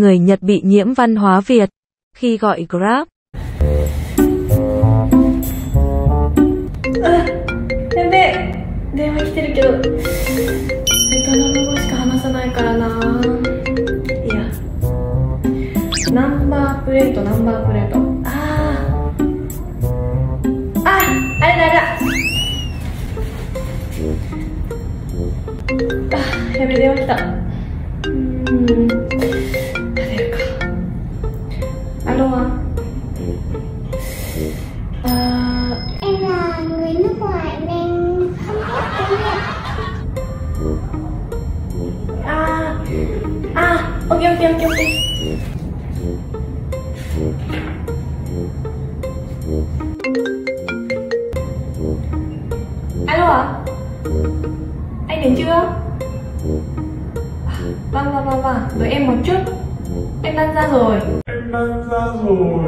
người Nhật bị nhiễm văn hóa Việt. Khi gọi Grab, やめ電話来た。うん。alo ạ. À, em là người nước ngoài nên không biết tiếng việt. À à ok ok ok ok. Alo ạ? À? anh đến chưa? Vâng vâng vâng vâng. Đợi em một chút. Em đang ra rồi. Em đang ra rồi